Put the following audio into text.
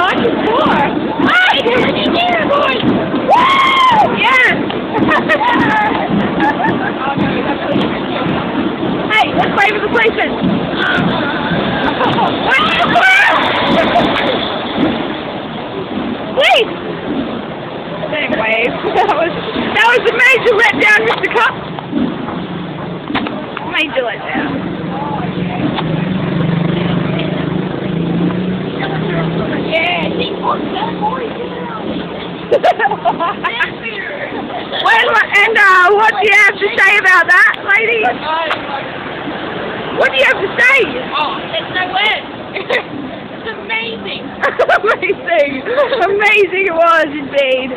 box is for. Hi, there's a skater. Woo! Yes. hey, let's play for the places. Wait. Anyways, that was that was a major letdown, Mr. Cup. Major letdown. Well, and uh, what do you have to say about that, lady? What do you have to say? Oh, it's no words. it's amazing. Amazing. Amazing it was indeed.